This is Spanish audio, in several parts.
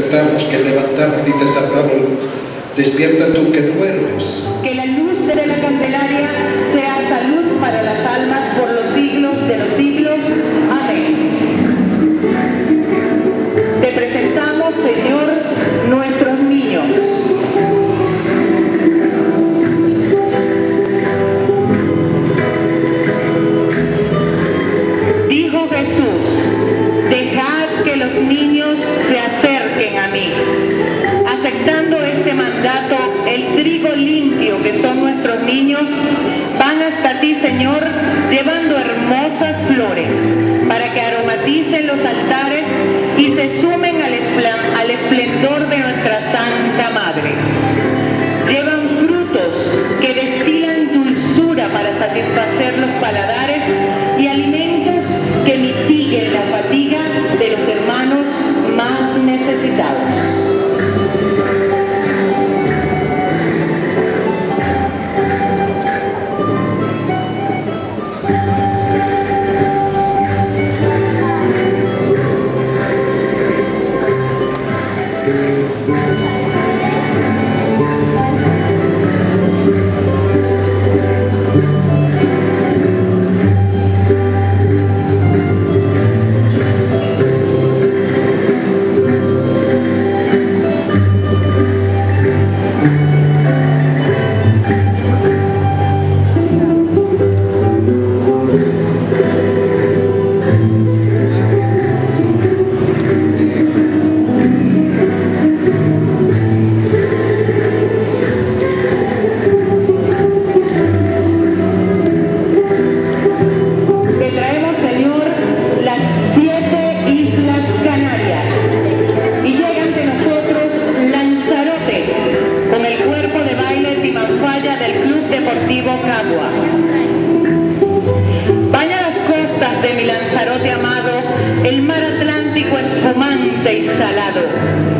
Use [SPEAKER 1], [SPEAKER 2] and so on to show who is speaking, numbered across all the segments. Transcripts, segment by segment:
[SPEAKER 1] despertamos, que levantamos, dice San Pablo, despierta tú que duermes.
[SPEAKER 2] Que la luz de la trigo limpio que son nuestros niños, van hasta ti, Señor, llevando hermosas flores, para que aromaticen los altares y se sumen al esplendor de nuestra Santa Madre. Llevan frutos que destilan dulzura para satisfacer los paladares y alimentos que mitiguen la fatiga de los hermanos más necesitados. está instalado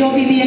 [SPEAKER 2] you'll be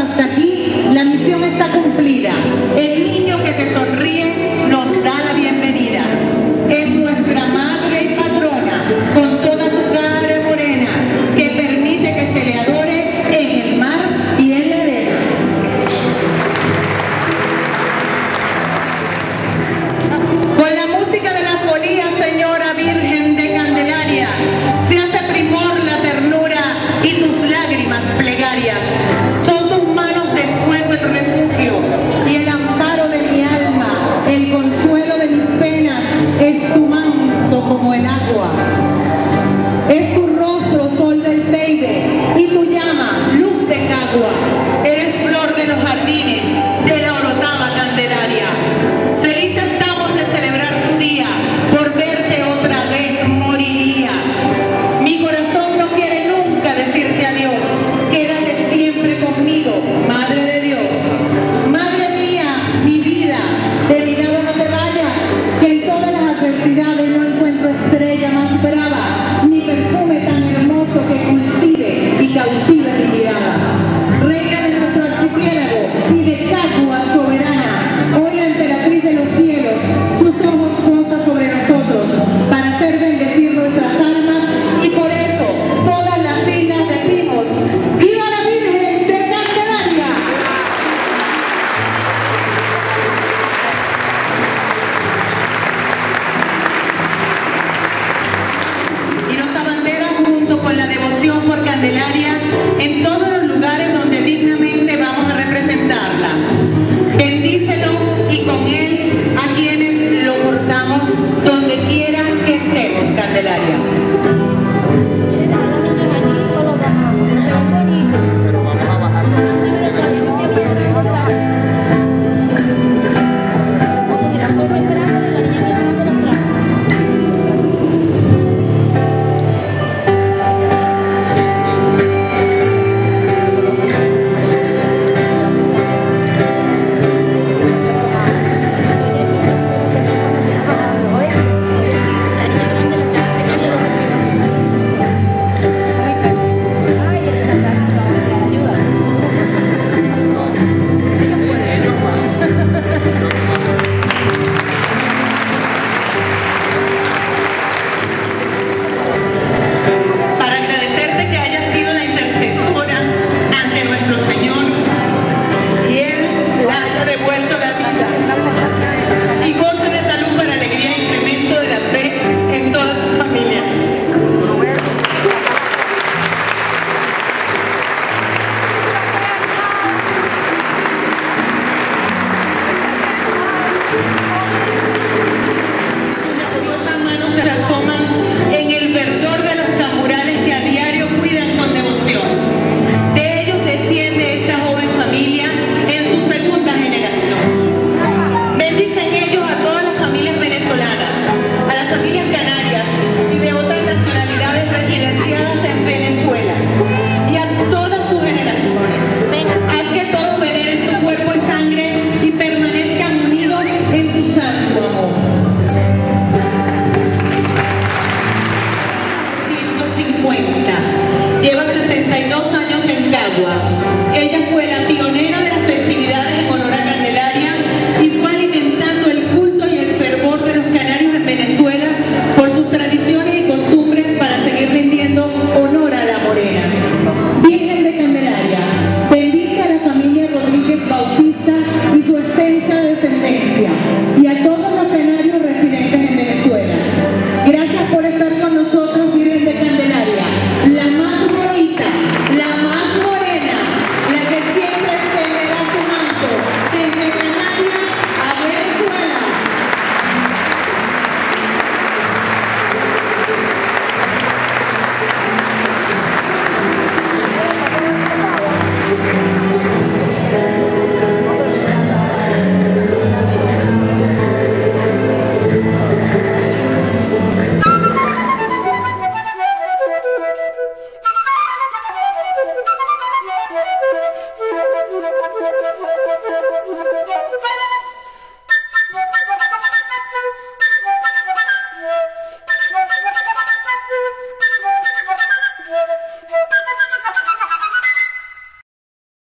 [SPEAKER 2] hasta aquí, la misión está cumplida. El niño que te con la devoción por Candelaria en todo